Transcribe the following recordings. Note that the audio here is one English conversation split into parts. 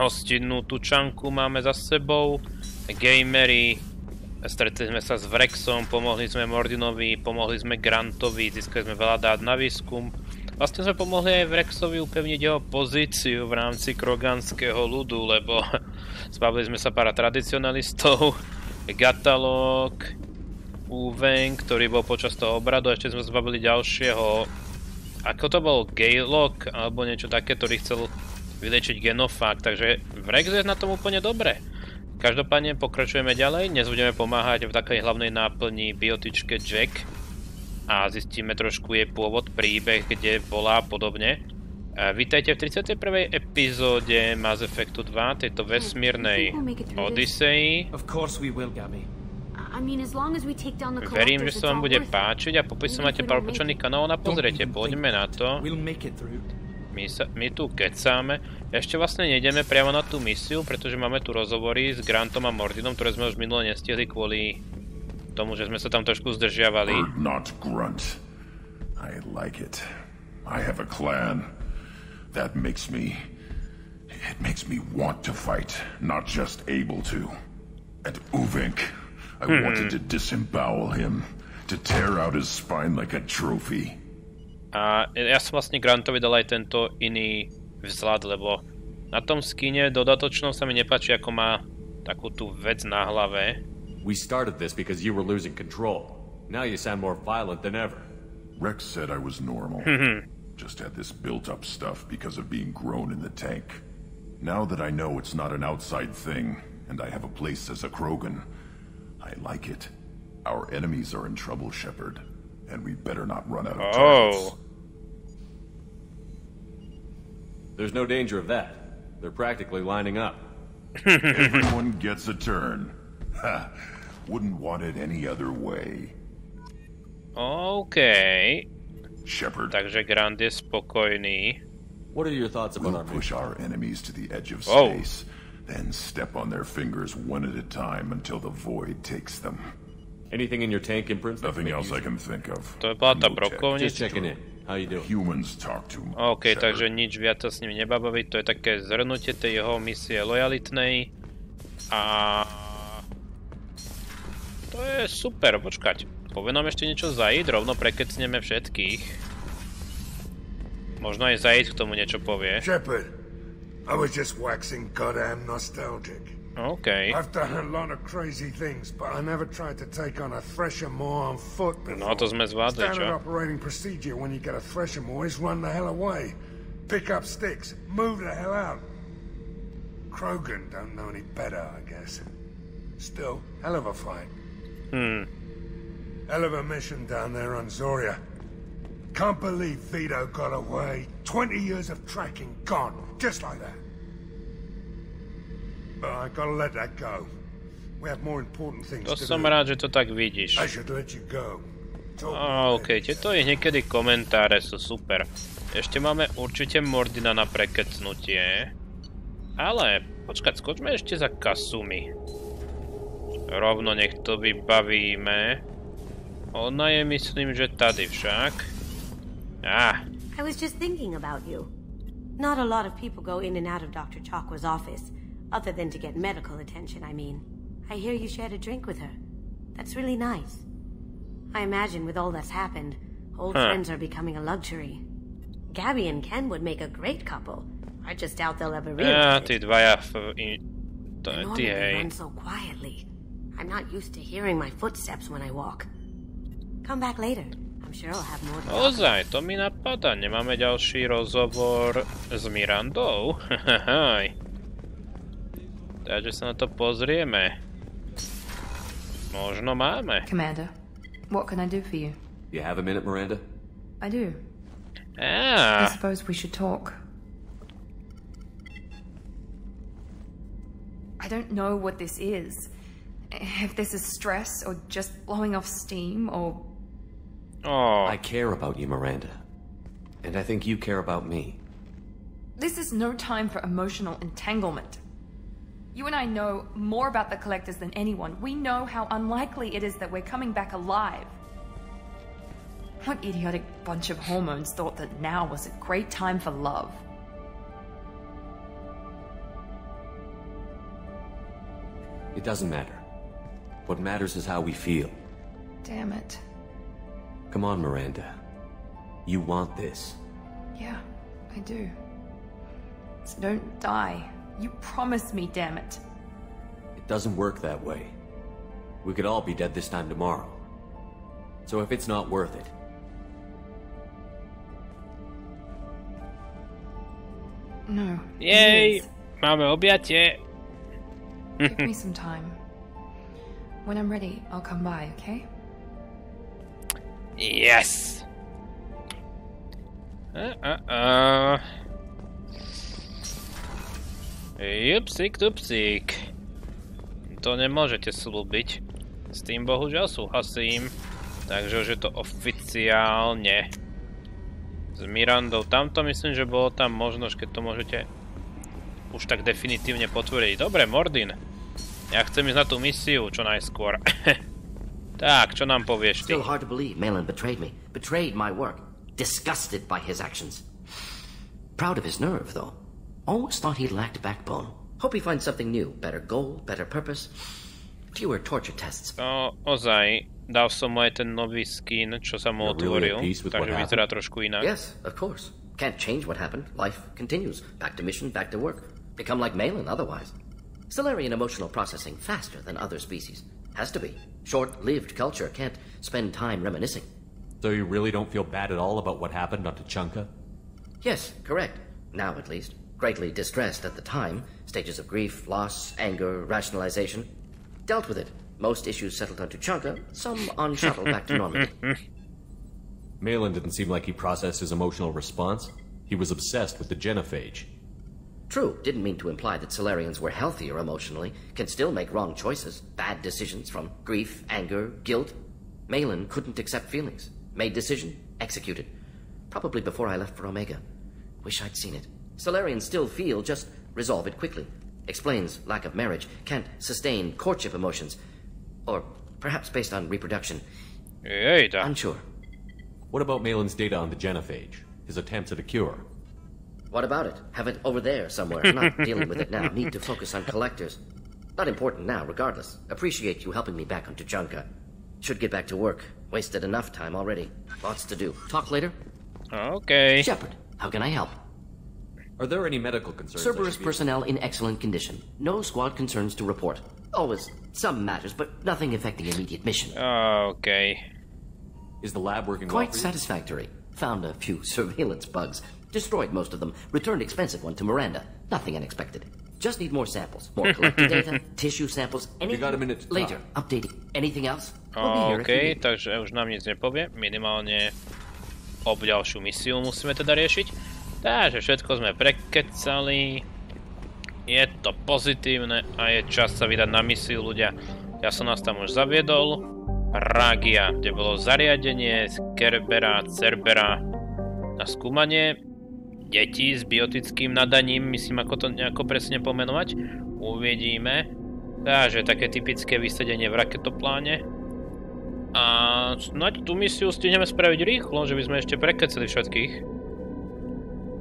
hostinnú tučanku máme za sebou. Gamery, stretli sme sa s Vrexom, pomohli sme Mordinovi, pomohli sme Grantovi, získali sme veľa dát na výskum. Vlastne sme pomohli aj Vrexovi upevniť jeho pozíciu v rámci kroganského ľudu, lebo zbavili sme sa para tradicionalistov, Gatalog, Uven, ktorý bol počas toho obradu, ešte sme zbavili ďalšieho, ako to bol, Gaylog, alebo niečo také, ktorý chcel vylečiť genofakt, takže Vrex je na tom úplne dobre. Každopádne pokračujeme ďalej, dnes budeme pomáhať v takej hlavnej náplni biotičke Jack a zistíme trošku jej pôvod, príbeh, kde bola a podobne. Vítajte v 31. epizóde Mass Effectu 2, tejto vesmírnej Gabby. Verím, že sa vám bude páčiť a popri sa máte pár počaných kanálov na pozrite. Poďme na to. My, sa, my tu kecáme. Ešte vlastne nejdeme priamo na tú misiu, pretože máme tu rozhovory s Grantom a Mordinom, ktoré sme už minule nestihli kvôli tomu, že sme sa tam trošku zdržiavali. Not grunt. I like it. I have a clan. That makes me... It makes me want to fight, not just able to. And Uvink, I hmm. wanted to disembowel him, to tear out his spine like a trophy. A ja som vlastne Grantovi dal aj tento iný vzhľad, lebo na tom skine dodatočnom sa mi nepáči, ako má takú tú vec na hlave. We started this because you were losing control. Now you sound more violent than ever. Wrex said I was normal. Hmm, hmm. Just had this built-up stuff because of being grown in the tank. Now that I know it's not an outside thing, and I have a place as a Krogan, I like it. Our enemies are in trouble, Shepard, and we better not run out of oh. targets. There's no danger of that. They're practically lining up. Everyone gets a turn. Ha! Wouldn't want it any other way. Okay. Shepard. Takže Grand je spokojný. What are your thoughts about we'll our push our enemies to the edge of oh. space. Oh. Then step on their fingers one at a time until the void takes them. Anything in your tank imprints? Nothing else I can think of. To je bola tá brokovnica. Just checking in. How you doing? Humans talk to me. OK, takže nič viac sa s ním nebaviť. To je také zhrnutie tej jeho misie lojalitnej. A... To je super, počkať. Povie nám ešte niečo Zaid, rovno prekecneme všetkých. Možno aj Zaid k tomu niečo povie. Shepard, I was just waxing goddamn nostalgic. Okay. I've done a lot of crazy things, but I never tried to take on a Thresher Maw on foot before. No to sme zvládli, Standard operating procedure when you get a Thresher Maw is run the hell away. Pick up sticks, move the hell out. Krogan don't know any better, I guess. Still, hell of a fight. Hmm. Hell of a mission down there on Zorya. Can't believe Vido got away. 20 years of tracking gone, just like that. But I gotta let that go. We have more important things to som rád, že to tak vidíš. I should let you go. Oh, OK, tieto ich niekedy komentáre sú super. Ešte máme určite Mordina na prekecnutie. Ale, počkať, skočme ešte za Kasumi. Rovno nech to vybavíme. Ona je myslím, že tady však. Ah. I was just thinking about you. Not a lot of people go in and out of Dr. Chakwa's office, other than to get medical attention, I mean. I hear you shared a drink with her. That's really nice. I imagine with all that's happened, old huh. friends are becoming a luxury. Gabby and Ken would make a great couple. I just doubt they'll ever realize ja, dvaja run so quietly. I'm not used to hearing my footsteps when I walk. Come back later. I'm sure I'll have more to Ozaj, to mi napadá. Nemáme ďalší rozhovor s Mirandou? Takže sa na to pozrieme. Možno máme. Commander, what can I do for you? You have a minute, Miranda? I do. Ah. I suppose we should talk. I don't know what this is. If this is stress or just blowing off steam or Oh. I care about you, Miranda. And I think you care about me. This is no time for emotional entanglement. You and I know more about the Collectors than anyone. We know how unlikely it is that we're coming back alive. What idiotic bunch of hormones thought that now was a great time for love? It doesn't matter. What matters is how we feel. Damn it. Come on, Miranda. You want this. Yeah, I do. So don't die. You promised me, damn it. It doesn't work that way. We could all be dead this time tomorrow. So if it's not worth it, No. it Jej! is. Máme objatie! Give me some time. When I'm ready, I'll come by, okay? Yes! Uh uh uh, Jupsik, tupsik. To nemôžete slúbiť. S tým bohužiaľ súhlasím. Takže už je to oficiálne. S Mirandou. Tamto myslím, že bolo tam možnosť, keď to môžete už tak definitívne potvrdiť. Dobre, Mordin. Ja chcem ísť na tú misiu čo najskôr. tak, čo nám povieš ty? Still hard to believe Malin betrayed me, betrayed my work. Disgusted by his actions. Proud of his nerve, though. Always thought he lacked backbone. Hope he finds something new. Better goal, better purpose. Fewer torture tests. No, ozaj, dal som mu aj ten nový skin, čo sa mu You're otvoril, at peace with what takže vyzerá trošku inak. Yes, of course. Can't change what happened. Life continues. Back to mission, back to work. Become like Maelon otherwise. Salarian emotional processing faster than other species. Has to be. Short-lived culture can't spend time reminiscing. so you really don't feel bad at all about what happened on Tuchanka? Yes, correct. Now, at least. Greatly distressed at the time. Stages of grief, loss, anger, rationalization. Dealt with it. Most issues settled on Tuchanka, some on shuttle back to Normandy. Maelon didn't seem like he processed his emotional response. He was obsessed with the genophage. True, didn't mean to imply that Salarians were healthier emotionally, can still make wrong choices, bad decisions from grief, anger, guilt. Maelon couldn't accept feelings. Made decision, executed. Probably before I left for Omega. Wish I'd seen it. Salarians still feel, just resolve it quickly. Explains lack of marriage, can't sustain courtship emotions. Or perhaps based on reproduction. Jejda. Unsure. What about Maelon's data on the genophage? His attempts at a cure? What about it? Have it over there somewhere. I'm not dealing with it now. Need to focus on collectors. Not important now, regardless. Appreciate you helping me back on Tuchanka. Should get back to work. Wasted enough time already. Lots to do. Talk later? OK. Shepard, how can I help? Are there any medical concerns? Cerberus personnel in excellent condition. No squad concerns to report. Always some matters, but nothing affecting immediate mission. Oh, OK. Is the lab working Quite for you? satisfactory. Found a few surveillance bugs. Destroyed most of them. Returned expensive one to Miranda. Nothing unexpected. Just need more samples. More collector data, tissue samples, anything. got a minute to Later, talk. updating. Anything else? We'll be here if OK, you need. takže už nám nic nepovie. Minimálne ob ďalšiu misiu musíme teda riešiť. Takže všetko sme prekecali. Je to pozitívne a je čas sa vydať na misiu ľudia. Ja som nás tam už zaviedol. Ragia, kde bolo zariadenie z Kerbera, Cerbera na skúmanie detí s biotickým nadaním, myslím ako to nejako presne pomenovať. Uvidíme. Takže také typické vysedenie v raketopláne. A snáď tú misiu stihneme spraviť rýchlo, že by sme ešte prekeceli všetkých.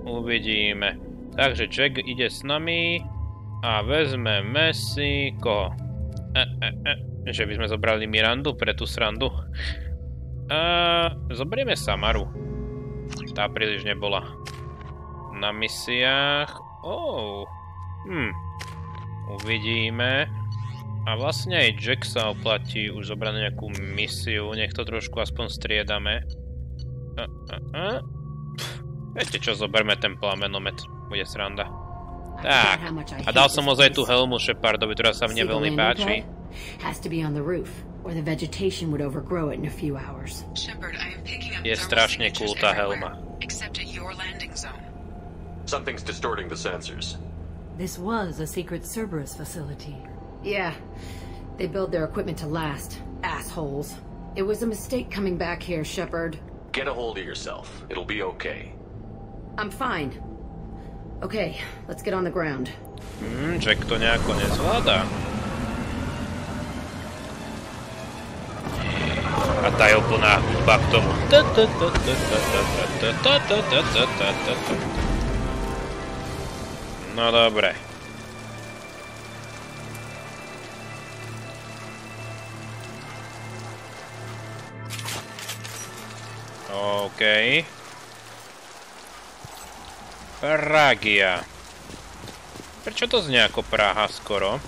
Uvidíme. Takže Jack ide s nami a vezmeme si koho? E, e, e, že by sme zobrali Mirandu pre tú srandu. A zoberieme Samaru. Tá príliš nebola na misiách. Oh. Hm. Uvidíme. A vlastne aj Jack sa oplatí už zobrať nejakú misiu, nech to trošku aspoň striedame. A, a. Pff, viete čo, zoberme ten plamenomet, bude sranda. Tak, a dal som ozaj tú helmu Shepardovi, ktorá sa mne veľmi páči. To be on the roof, or the vegetation would overgrow it in a few hours. Shepard, I am picking up Je strašne cool tá helma. Except at your landing zone. Something's distorting the sensors. This was a secret Cerberus facility. Yeah, they build their equipment to last. Assholes. It was a mistake coming back here, Shepard. Get a hold of yourself. It'll be okay. I'm fine. Okay, let's get on the ground. Hmm, Jack to nejako nezvláda. A tá je úplná hudba k tomu. No dobre. Okay. Ragia. Prečo to znie ako Praha skoro?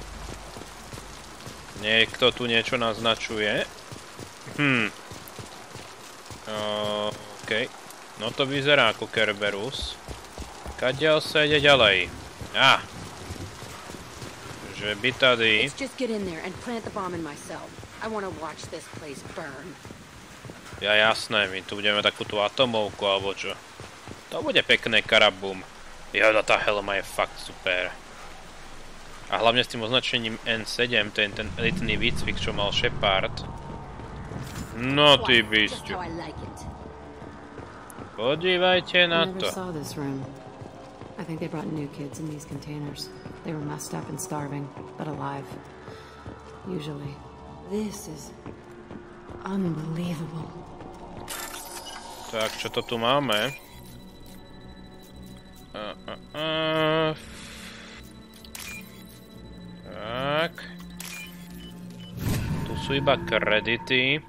Niekto tu niečo naznačuje? Hm. Okej. No to vyzerá ako Kerberus. Kadiaľ sa ide ďalej? Á. Ah. Že by tady... Ja jasné, my tu budeme takúto atomovku alebo čo. To bude pekné karabum. Joda, tá helma je fakt super. A hlavne s tým označením N7, to je ten elitný výcvik, čo mal Shepard. No ty bysťu. Podívajte na to. I think they brought new kids in these containers. They were messed up and starving, but alive. Usually. This is unbelievable. Tak, čo to tu máme? Tak. Tu sú iba kredity.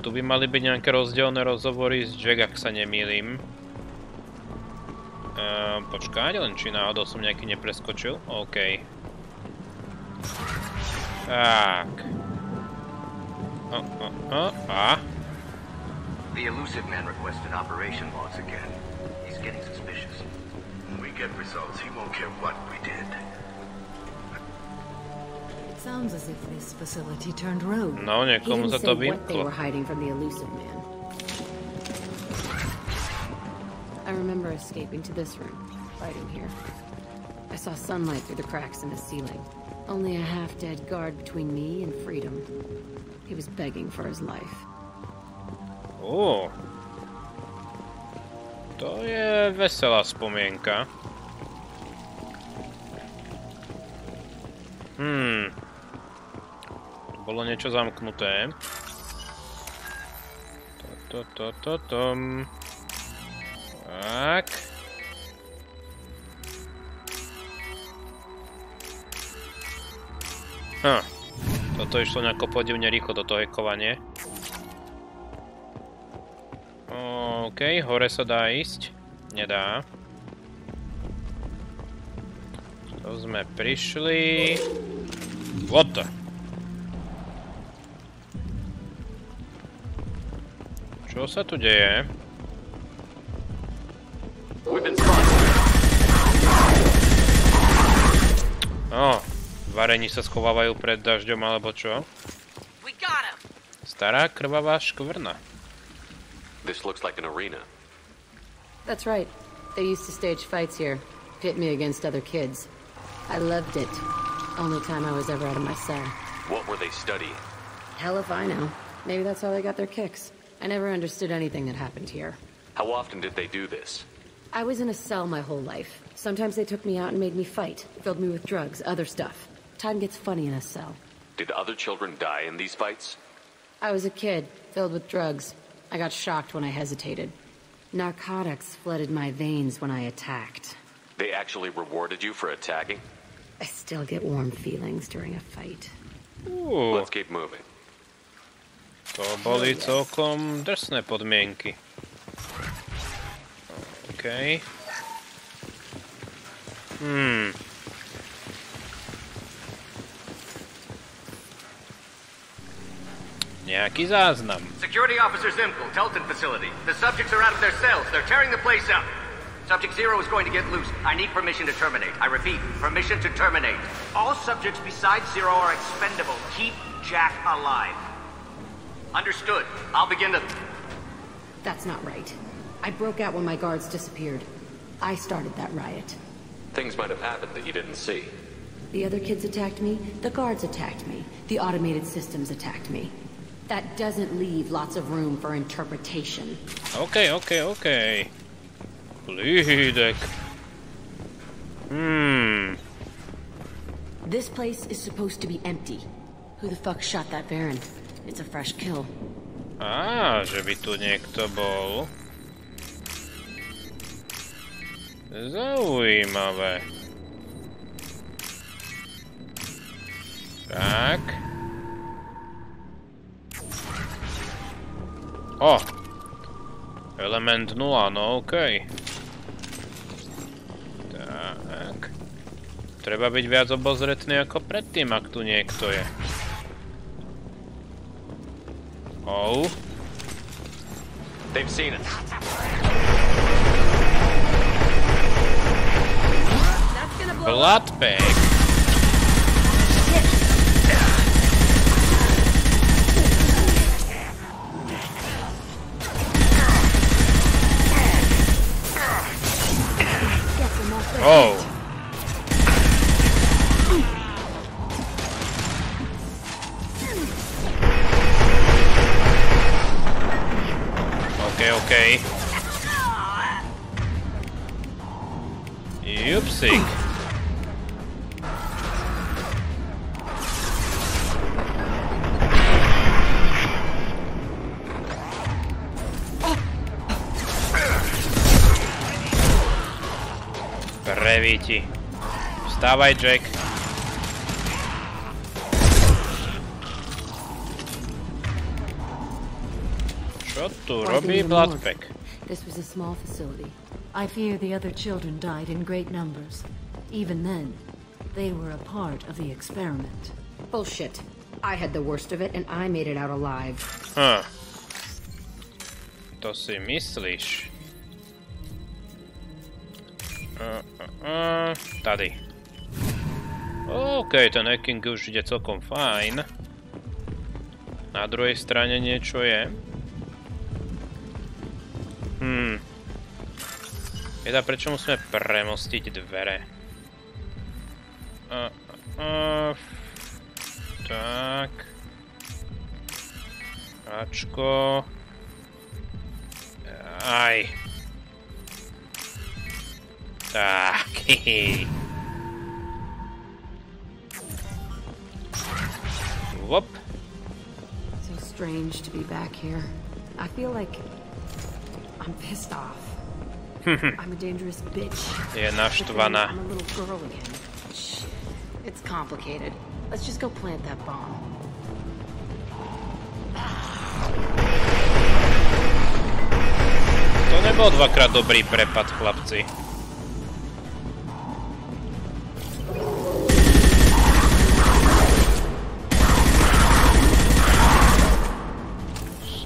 Tu by mali byť nejaké rozdielne rozhovory s Jack, ak sa nemýlim. Uh, len či náhodou som nejaký nepreskočil? OK. Tak. O, o, a? The Illusive Man requested operation logs again. He's getting suspicious. When we get results, he won't care what we did. It sounds as if this facility turned rogue. No, He niekomu didn't sa to say what they were hiding from the Illusive Man. I remember escaping to this room, fighting here. I saw sunlight through the cracks in the ceiling. Only a half-dead guard between me and freedom. He was begging for his life. Ó. To je veselá spomienka. Hmm. Bolo niečo zamknuté. To, to, to, to, tom. Tak. Hm. Toto išlo nejako podivne rýchlo do toho hekovanie. OK, hore sa dá ísť. Nedá. To sme prišli. What the? Čo sa tu deje? Ó, varení sa schovávajú pred dažďom alebo čo? Stará krvavá škvrna. This looks like an arena. That's right. They used to stage fights here, pit me against other kids. I loved it. Only time I was ever out of my cell. What were they studying? Hell if I know. Maybe that's how they got their kicks. I never understood anything that happened here. How often did they do this? I was in a cell my whole life. Sometimes they took me out and made me fight, filled me with drugs, other stuff. Time gets funny in a cell. Did other children die in these fights? I was a kid, filled with drugs. I got shocked when I hesitated. Narcotics flooded my veins when I attacked. They actually rewarded you for attacking? I still get warm feelings during a fight. Uuu, Let's keep moving. to boli celkom drsné podmienky. OK. Hmm. Nejaký záznam. Security Officer Zimkel, Teltin facility. The subjects are out of their cells. They're tearing the place up. Subject Zero is going to get loose. I need permission to terminate. I repeat, permission to terminate. All subjects besides Zero are expendable. Keep Jack alive. Understood. I'll begin to... That's not right. I broke out when my guards disappeared. I started that riot. Things might have happened that you didn't see. The other kids attacked me, the guards attacked me, the automated systems attacked me. That doesn't leave lots of room for interpretation. OK, OK, OK. Plídek. Hmm. This place is supposed to be empty. Who the fuck shot that varren? It's a fresh kill. Á, že by tu niekto bol. Zaujímavé. Tak. O! Element 0, no okej. Tak. Treba byť viac obozretný ako predtým, ak tu niekto je. Oh. They've seen us. Blood Oh. Vstávaj, Jack. Čo tu robí Bloodpack? This was a small facility. I fear the other children died in great numbers. Even then, they were a part of the experiment. Bullshit. I had the worst of it and I made it out alive. Hm. To si myslíš. Uh, uh, uh, tady. OK, ten hacking už ide celkom fajn. Na druhej strane niečo je. Hmm. Teda prečo musíme premostiť dvere? Uh, uh, tak. Ačko. Aj. Tak. Whoop. So strange to be back here. I feel like I'm pissed off. I'm a dangerous bitch. Je naštvaná. I'm a little girl again. Shit. It's complicated. Let's just go plant that bomb. To nebol dvakrát dobrý prepad, chlapci.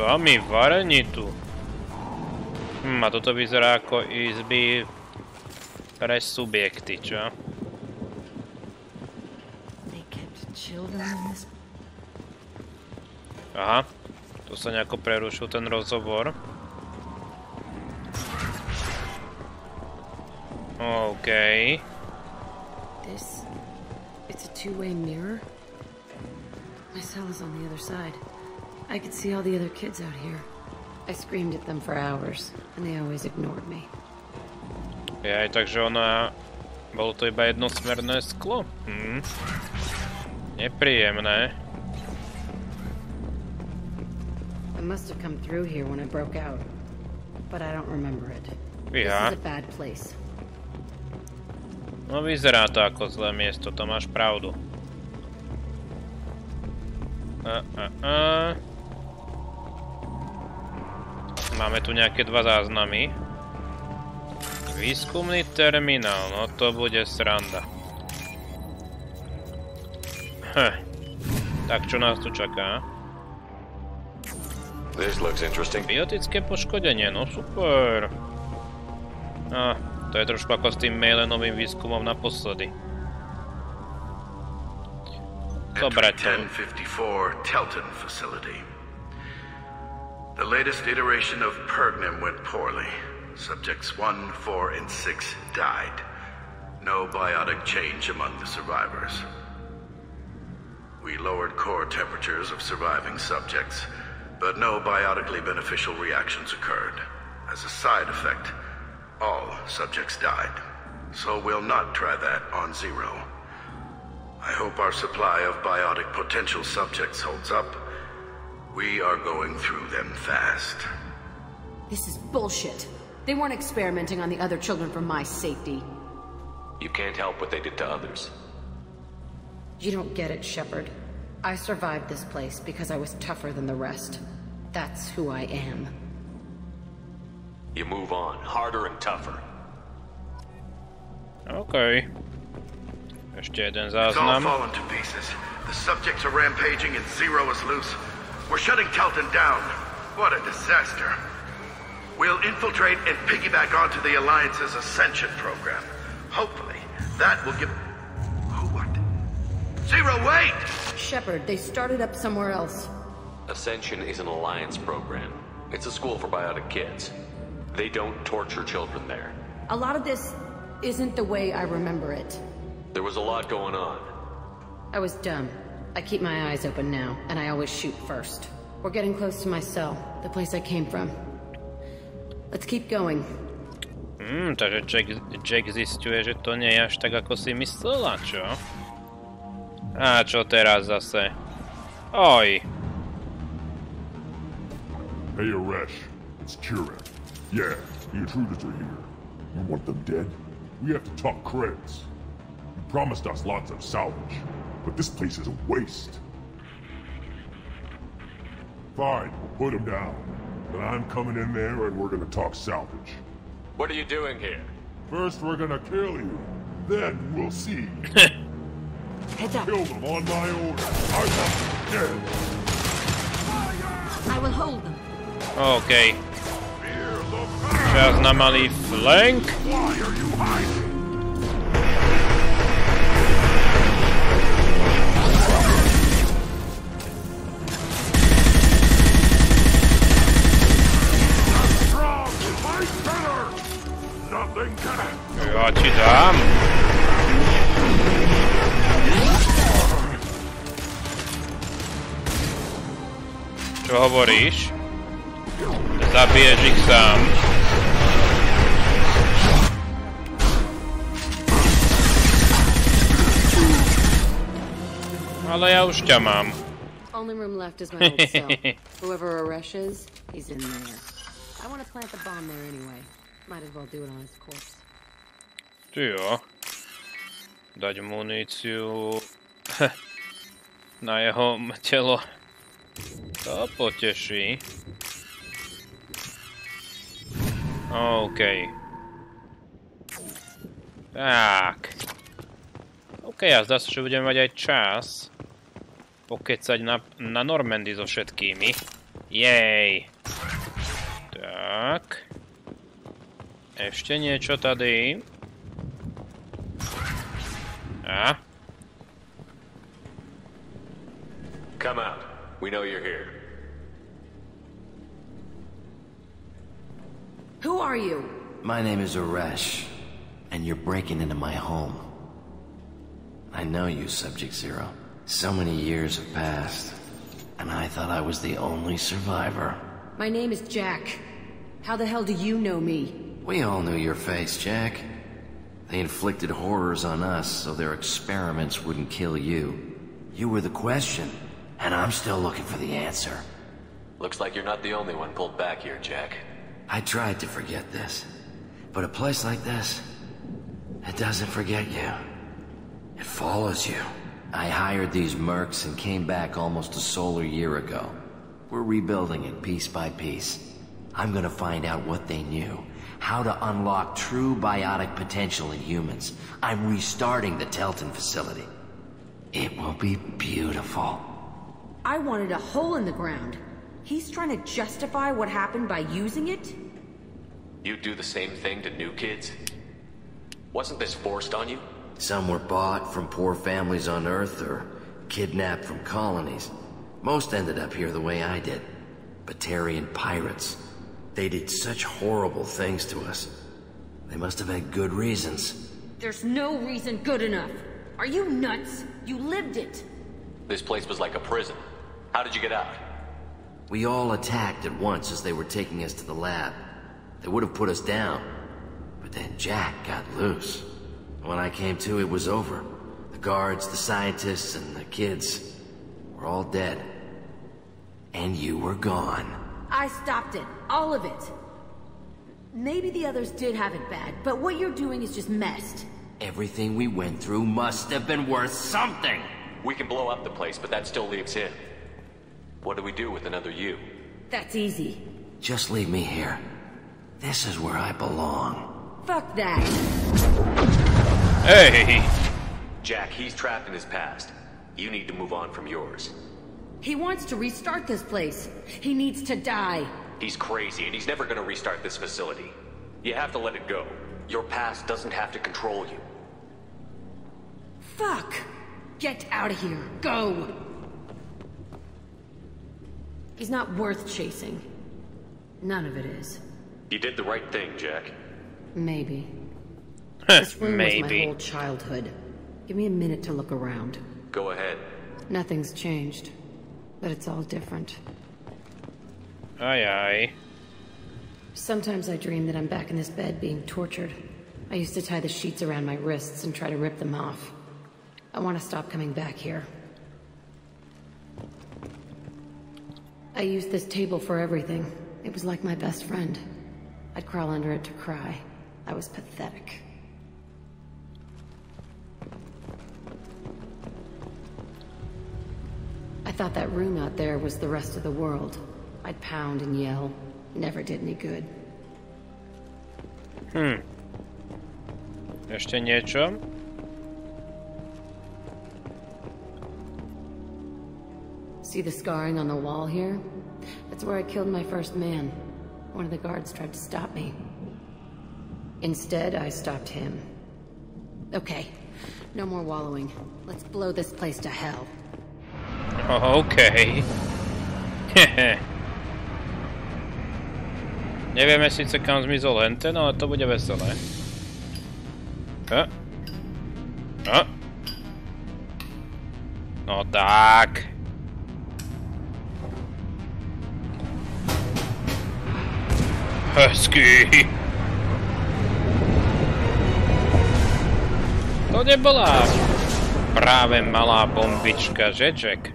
Sami varení tu. Hm, a toto vyzerá ako izby pre subjekty, čo? Aha, tu sa nejako prerušil ten rozhovor. OK. This. It's a mirror? My cell is on the other side. I could see all the other kids out here. I screamed at them for hours, and they always ignored me. Je aj tak, že ona... Bolo to iba jednosmerné sklo? Hm. Nepríjemné. I must have come through here when I broke out, but I don't remember it. This is a bad place. No vyzerá to ako zlé miesto, to máš pravdu. A, a, a. Máme tu nejaké dva záznamy. Výskumný terminál, no to bude sranda. Heh. Tak čo nás tu čaká? This looks interesting. Biotické poškodenie, no super. A, to je trošku ako s tým Mailenovým výskumom naposledy. Dobre to. Entry 1054 Telton facility. The latest iteration of Pergnum went poorly. Subjects 1, 4, and 6 died. No biotic change among the survivors. We lowered core temperatures of surviving subjects, but no biotically beneficial reactions occurred. As a side effect, all subjects died. So we'll not try that on Zero. I hope our supply of biotic potential subjects holds up. We are going through them fast. This is bullshit. They weren't experimenting on the other children for my safety. You can't help what they did to others. You don't get it, Shepard. I survived this place because I was tougher than the rest. That's who I am. You move on, harder and tougher. Okay. Jeszcze jeden It's all zaznam. fallen to pieces. The subjects are rampaging and Zero is loose. We're shutting Teltin down. What a disaster. We'll infiltrate and piggyback onto the Alliance's Ascension program. Hopefully, that will give... Who what? Zero, wait! Shepard, they started up somewhere else. Ascension is an alliance program. It's a school for biotic kids. They don't torture children there. A lot of this isn't the way I remember it. There was a lot going on. I was dumb. I keep my eyes open now, and I always shoot first. We're getting close to my cell, the place I came from. Let's keep going. Mm, takže Jack, Jack zistuje, že to nie je až tak, ako si myslela, čo? A čo teraz zase? Oj, Hey, Aresh. It's Kira. Yeah, the intruders are here. You want them dead? We have to talk creds. You promised us lots of salvage, but this place is a waste. Fine, we'll put them down. But I'm coming in there and we're gonna talk salvage. What are you doing here? First, we're gonna kill you. Then we'll see. Heads up. Kill them on my order. I want them dead. I will hold them. okej. Czas na malý flank. Why are you hiding? Ja ci dam. Čo hovoríš? Zabiješ ich sám. Ale ja už ťa mám. Only room left is my old cell. Whoever Aresh is, he's in there. I want to plant the bomb there anyway. Might as well do it on its course. Ty jo. Dať muníciu na jeho telo. To poteší. OK. Tak. OK, a zdá sa, že budeme mať aj čas pokecať na, na Normandy so všetkými. Jej. Tak. Ešte niečo tady. A? Come out. We know you're here. Who are you? My name is Aresh, and you're breaking into my home. I know you, Subject Zero. So many years have passed, and I thought I was the only survivor. My name is Jack. How the hell do you know me? We all knew your face, Jack. They inflicted horrors on us so their experiments wouldn't kill you. You were the question, and I'm still looking for the answer. Looks like you're not the only one pulled back here, Jack. I tried to forget this, but a place like this, it doesn't forget you. It follows you. I hired these mercs and came back almost a solar year ago. We're rebuilding it piece by piece. I'm gonna find out what they knew, how to unlock true biotic potential in humans. I'm restarting the Teltin facility. It will be beautiful. I wanted a hole in the ground. He's trying to justify what happened by using it? You do the same thing to new kids? Wasn't this forced on you? Some were bought from poor families on Earth or kidnapped from colonies. Most ended up here the way I did. Batarian pirates. They did such horrible things to us. They must have had good reasons. There's no reason good enough. Are you nuts? You lived it. This place was like a prison. How did you get out? We all attacked at once as they were taking us to the lab. They would have put us down. But then Jack got loose. When I came to, it was over. The guards, the scientists, and the kids were all dead. And you were gone. I stopped it. All of it. Maybe the others did have it bad, but what you're doing is just messed. Everything we went through must have been worth something. We can blow up the place, but that still leaves him. What do we do with another you? That's easy. Just leave me here. This is where I belong. Fuck that. Hey! Jack, he's trapped in his past. You need to move on from yours. He wants to restart this place. He needs to die. He's crazy, and he's never gonna restart this facility. You have to let it go. Your past doesn't have to control you. Fuck! Get out of here. Go! He's not worth chasing. None of it is. You did the right thing, Jack. Maybe. This room was my whole childhood. Give me a minute to look around. Go ahead. Nothing's changed. But it's all different. Aye, aye. Sometimes I dream that I'm back in this bed being tortured. I used to tie the sheets around my wrists and try to rip them off. I want to stop coming back here. I used this table for everything. It was like my best friend. I'd crawl under it to cry. I was pathetic. Thought that room out there was the rest of the world. I'd pound and yell. Never did any good. Hm. Ešte niečo? See the scarring on the wall here? That's where I killed my first man. One of the guards tried to stop me. Instead, I stopped him. Okay, no more wallowing. Let's blow this place to hell. Okej. Hehe. Nevieme síce kam zmizol henten, ale to bude veselé. A? A? No tak. Hezký. To nebola práve malá bombička, že Jack?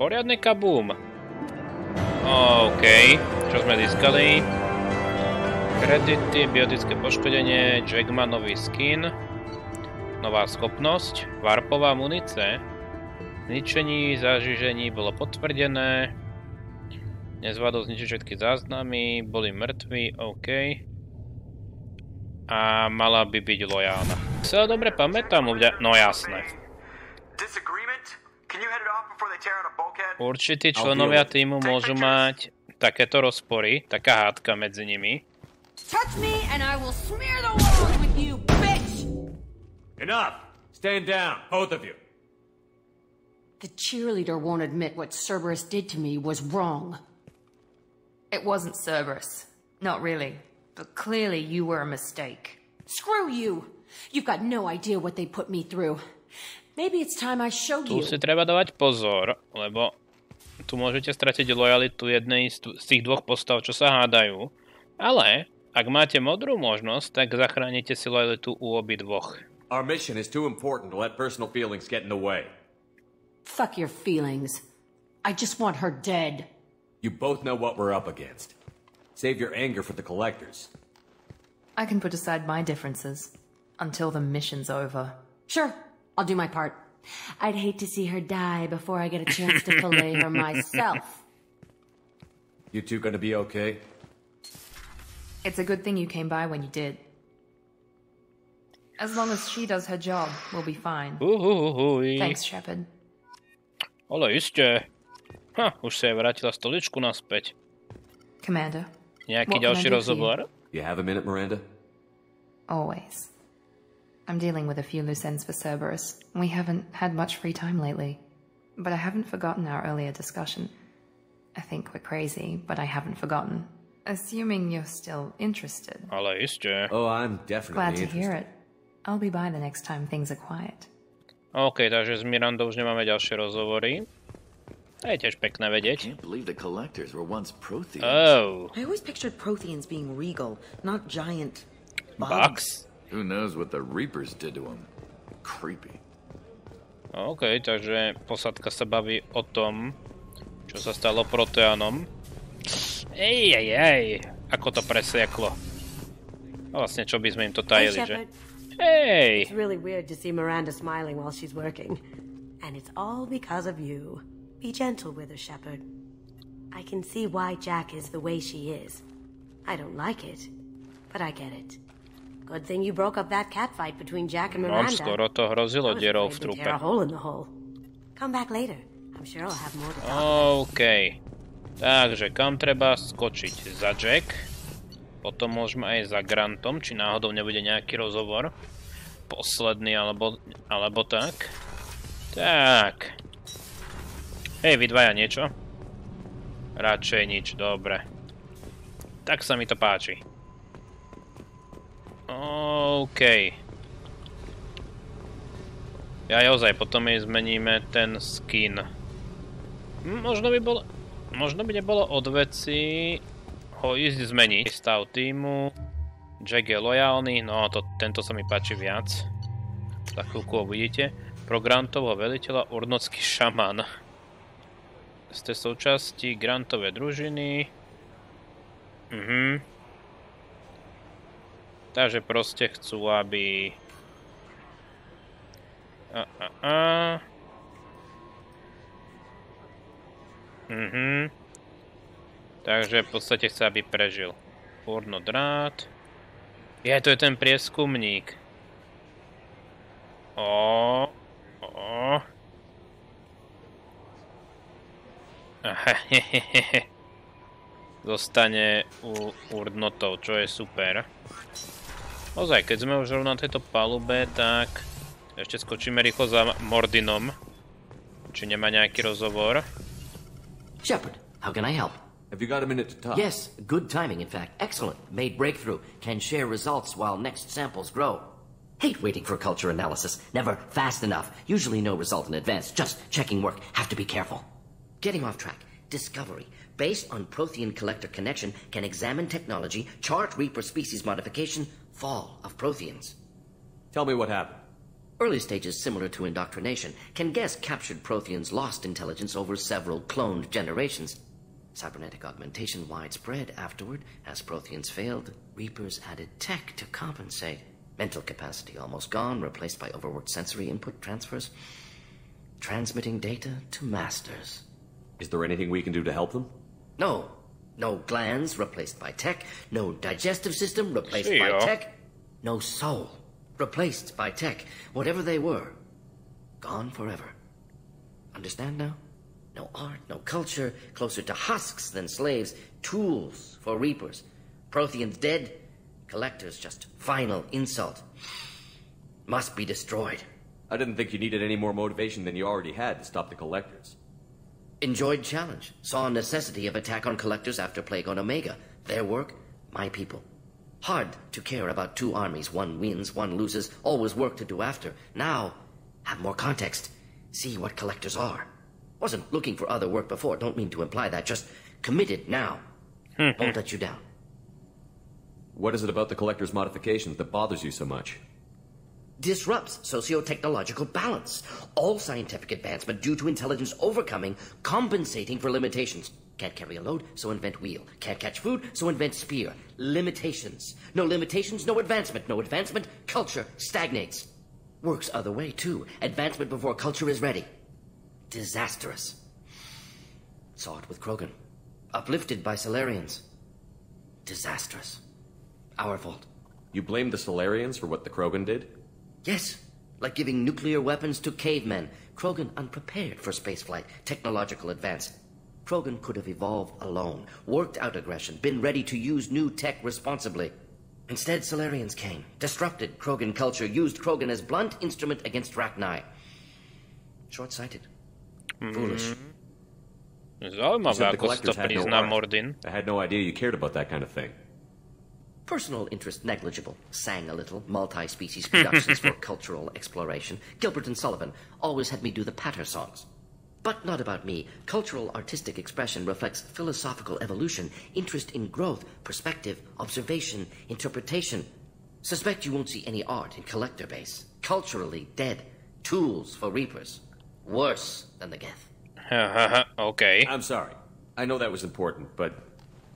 Poriadne kabum. OK, čo sme získali? Kredity, biotické poškodenie, Jack má nový skin. Nová schopnosť, varpová munice. Zničení, zažižení bolo potvrdené. Nezvládol zničiť všetky záznamy, boli mŕtvi, OK. A mala by byť lojálna. Sa dobre pamätám. No jasné. Disagreement? Can you head it off before they tear out a bulkhead? Určití členovia týmu môžu mať takéto rozpory, taká hádka medzi nimi. Touch me and I will smear the walls with you, bitch! Enough! Stand down, both of you. The cheerleader won't admit what Cerberus did to me was wrong. It wasn't Cerberus. Not really. But clearly you were a mistake. Screw you! You've got no idea what they put me through. Tu you. si treba dávať pozor, lebo tu môžete stratiť lojalitu jednej z tých dvoch postav, čo sa hádajú. Ale, ak máte modrú možnosť, tak zachránite si lojalitu u obi dvoch. Our mission is too important to let personal feelings get in the way. Fuck your feelings. I just want her dead. You both know what we're up against. Save your anger for the collectors. I can put aside my differences until the mission's over. Sure, I'll do my part. I'd hate to see her die before I get a chance to fillet her myself. You two gonna be okay? It's a good thing you came by when you did. As long as she does her job, we'll be fine. Uhuhuhuj. Thanks, Shepard. Ale iste. Ha, už sa jej vrátila stoličku naspäť. Commander. Nejaký What can I ďalší do you? rozhovor? You have a minute, Miranda? Always. I'm dealing with a few loose ends for Cerberus. We haven't had much free time lately. But I haven't forgotten our earlier discussion. I think we're crazy, but I haven't forgotten. Assuming you're still interested. Ale iste. Oh, I'm definitely Glad to interested. hear it. I'll be by the next time things are quiet. OK, takže s Mirandou už nemáme ďalšie rozhovory. To je tiež pekné vedieť. Can't believe the collectors were once Protheans. Oh. I always pictured Protheans being regal, not giant Bugs? Who knows what the Reapers did to them? Creepy. OK, takže posadka sa baví o tom, čo sa stalo Proteanom. Ej, ej, ej, ako to presieklo. A vlastne, čo by sme im to Hey, tajili, že? Shepard. It's really weird to see Miranda smiling while she's working. And it's all because of you. Be gentle with her, Shepard. I can see why Jack is the way she is. I don't like it, but I get it. Good thing you broke up that catfight between Jack and Miranda. skoro to hrozilo dierou v trupe. Come back later. I'm sure I'll have more to talk OK. Takže kam treba skočiť? Za Jack. Potom môžeme aj za Grantom, či náhodou nebude nejaký rozhovor. Posledný alebo, alebo tak. Tak. Hej, vy dvaja niečo? Radšej nič, dobre. Tak sa mi to páči. OK. Ja ozaj, potom jej zmeníme ten skin. Možno by bolo... Možno by nebolo od veci ho ísť zmeniť. Stav týmu. Jack je lojálny, no to, tento sa mi páči viac. Za chvíľku ho vidíte. Pro Grantovho veliteľa Urnocký šaman. Ste súčasti Grantovej družiny. Mhm. Takže proste chcú, aby... Mhm. Takže v podstate chce, aby prežil. Urno drát. Je, to je ten prieskumník. O, o. Aha, hehehehe. Zostane u urnotov, čo je super. Ozaj, keď sme už rovno na tejto palube, tak ešte skočíme rýchlo za Mordinom. Či nemá nejaký rozhovor. Shepard, how can I help? Have you got a minute to talk? Yes, good timing, in fact. Excellent. Made breakthrough. Can share results while next samples grow. Hate waiting for culture analysis. Never fast enough. Usually no result in advance. Just checking work. Have to be careful. Getting off track. Discovery. Based on Prothean collector connection, can examine technology, chart Reaper species modification, fall of Protheans. Tell me what happened. Early stages similar to indoctrination can guess captured Protheans lost intelligence over several cloned generations. Cybernetic augmentation widespread afterward. As Protheans failed, Reapers added tech to compensate. Mental capacity almost gone, replaced by overworked sensory input transfers. Transmitting data to masters. Is there anything we can do to help them? No. No glands replaced by tech. No digestive system replaced See by ya. tech. No soul replaced by tech. Whatever they were, gone forever. Understand now? No art, no culture, closer to husks than slaves, tools for reapers. Protheans dead, collectors just final insult. Must be destroyed. I didn't think you needed any more motivation than you already had to stop the collectors. Enjoyed challenge. Saw necessity of attack on collectors after Plague on Omega. Their work, my people. Hard to care about two armies. One wins, one loses. Always work to do after. Now, have more context. See what collectors are. Wasn't looking for other work before. Don't mean to imply that. Just committed now. Hmm. Won't let you down. What is it about the collector's modifications that bothers you so much? Disrupts socio-technological balance. All scientific advancement due to intelligence overcoming, compensating for limitations. Can't carry a load, so invent wheel. Can't catch food, so invent spear. Limitations. No limitations, no advancement. No advancement, culture stagnates. Works other way, too. Advancement before culture is ready. Disastrous. Saw it with Krogan. Uplifted by Salarians. Disastrous. Our fault. You blame the Salarians for what the Krogan did? Yes, like giving nuclear weapons to cavemen. Krogan unprepared for spaceflight, technological advance. Krogan could have evolved alone, worked out aggression, been ready to use new tech responsibly. Instead, Salarians came, disrupted Krogan culture, used Krogan as blunt instrument against Rachni. Short-sighted. Foolish. You Zaujímavé, said the ako si to collectors had no prizná. Mordin. I had no idea you cared about that kind of thing. Personal interest negligible. Sang a little. Multi-species productions for cultural exploration. Gilbert and Sullivan always had me do the patter songs. But not about me. Cultural artistic expression reflects philosophical evolution, interest in growth, perspective, observation, interpretation. Suspect you won't see any art in collector base. Culturally dead. Tools for reapers. Worse than the Geth. okay. I'm sorry. I know that was important, but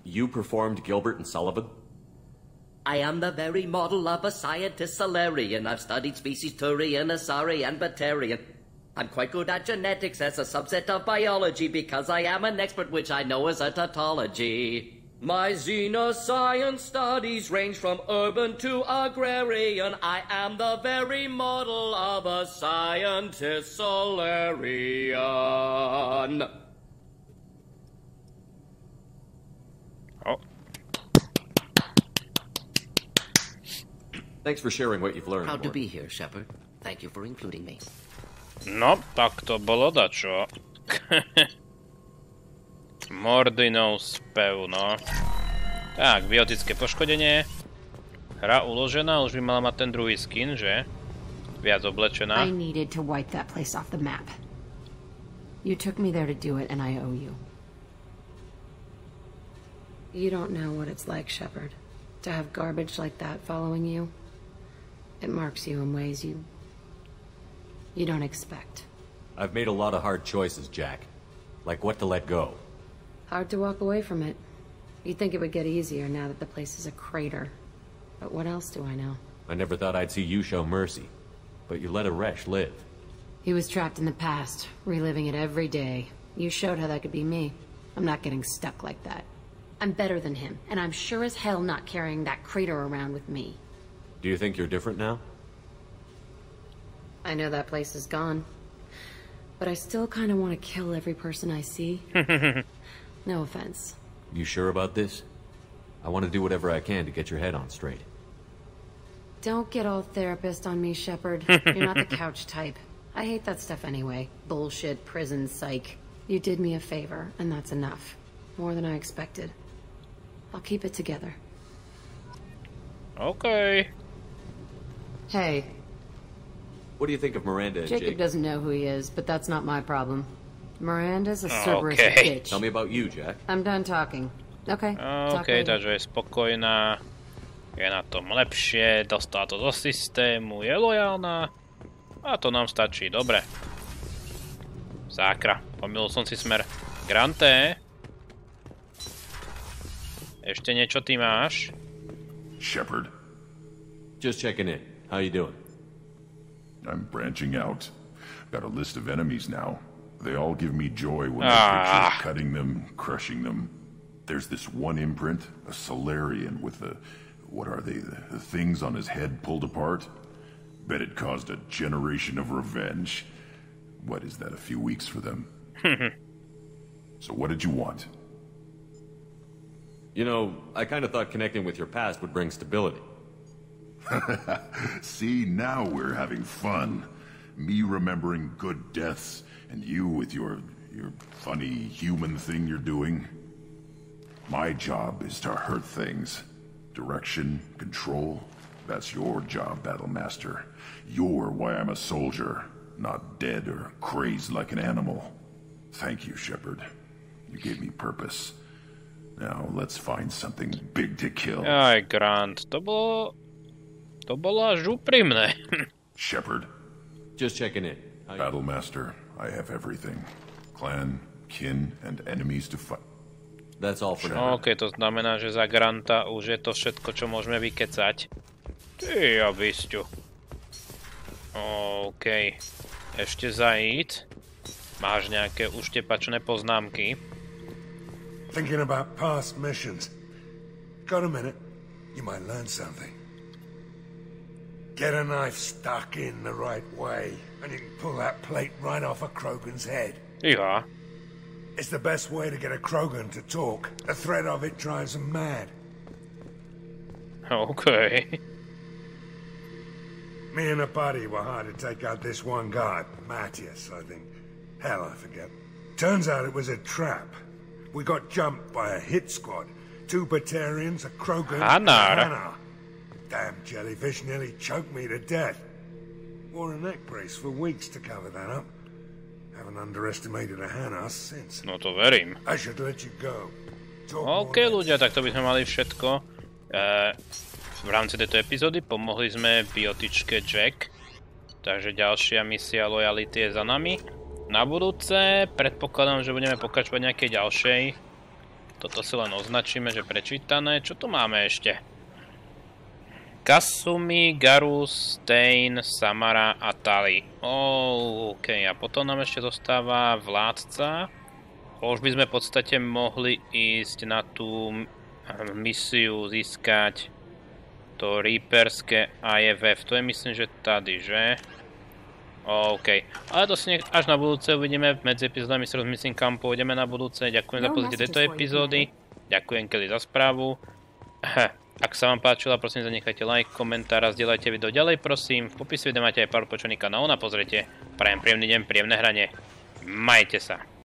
you performed Gilbert and Sullivan? I am the very model of a scientist Salarian. I've studied species Turian, Asari, and Batarian. I'm quite good at genetics as a subset of biology because I am an expert, which I know is a tautology. My xenoscience studies range from urban to agrarian. I am the very model of a scientist Salarian. Thanks for sharing what you've learned. Proud to be here, Shepard. Thank you for including me. No, tak to bolo dačo. Mordinov spev, no. Tak, biotické poškodenie. Hra uložená, už by mala mať ten druhý skin, že? Viac oblečená. I needed to wipe that place off the map. You took me there to do it, and I owe you. You don't know what it's like, Shepard. To have garbage like that following you. It marks you in ways you... you don't expect. I've made a lot of hard choices, Jack. Like what to let go. Hard to walk away from it. You'd think it would get easier now that the place is a crater. But what else do I know? I never thought I'd see you show mercy. But you let Aresh live. He was trapped in the past, reliving it every day. You showed how that could be me. I'm not getting stuck like that. I'm better than him, and I'm sure as hell not carrying that crater around with me. Do you think you're different now? I know that place is gone. But I still kind of want to kill every person I see. no offense. You sure about this? I want to do whatever I can to get your head on straight. Don't get all therapist on me, Shepard. You're not the couch type. I hate that stuff anyway. Bullshit, prison, psych. You did me a favor, and that's enough. More than I expected. I'll keep it together. Okay. Hey, What do you think of Miranda and Jacob Jake? doesn't know who he is, but that's not my problem. Miranda's a Cerberus Okay. bitch. Tell me about you, Jack. I'm done talking. Okay. talk OK, later. takže je spokojná. Je na tom lepšie, dostala to do systému, je lojálna. A to nám stačí, dobre. Zákra, pomýlil som si smer. Grante. Ešte niečo ty máš? Shepard, Just checking in. How you doing? I'm branching out. Got a list of enemies now. They all give me joy when I Ah. picture cutting them, crushing them. There's this one imprint, a Salarian with the... What are they? The, the things on his head pulled apart? Bet it caused a generation of revenge. What is that, a few weeks for them? So what did you want? You know, I kind of thought connecting with your past would bring stability. See, now we're having fun. Me remembering good deaths, and you with your your funny human thing you're doing. My job is to hurt things. Direction, control. That's your job, Battle Master. You're why I'm a soldier, not dead or crazed like an animal. Thank you, Shepard. You gave me purpose. Now let's find something big to kill. Aj, Grant, bolo... To bolo až úprimné. Shepard. Just checking in. How you- Battle Master, I have everything. Clan, kin, and enemies to fight. That's all for now. OK, to znamená, že za Granta už je to všetko, čo môžeme vykecať. Ty, abysťu. OK. Ešte zajít. Máš nejaké uštepačné poznámky? Thinking about past missions. Got a minute? You might learn something. Get a knife stuck in the right way, and you can pull that plate right off a Krogan's head. Iha. It's the best way to get a Krogan to talk. The threat of it drives them mad. OK. Me and a buddy were hard to take out this one guy, Matthias, I think. Hell, I forget. Turns out it was a trap. We got jumped by a hit squad. Two Batarians, a Krogan, and a Hanar. Damn jellyfish nearly choked me to death. Wore a neck brace for weeks to cover that up. Haven't underestimated a Hanar since. No to verím. I should let you go. OK ľudia, tak to by sme mali všetko. E, v rámci tejto epizódy pomohli sme biotičke Jack. Takže ďalšia misia lojality je za nami. Na budúce predpokladám, že budeme pokračovať nejakej ďalšej. Toto si len označíme, že prečítané. Čo tu máme ešte? Kasumi, Garus, Stain, Samara a Tali. Oh, OK, a potom nám ešte zostáva vládca. Už by sme v podstate mohli ísť na tú misiu získať to Reaperské AEVF. To je myslím, že tady, že? OK. Ale to si nech až na budúce uvidíme. Medzi epizódami s myslím kam pôjdeme na budúce. Ďakujem za pozrieť tejto epizódy. Ďakujem Kelly za správu. Ak sa vám páčila, prosím zanechajte like, komentár a zdieľajte video ďalej, prosím. V popise videa máte aj pár počaný kanál na pozrite. Prajem príjemný deň, príjemné hranie. Majte sa.